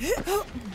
Help!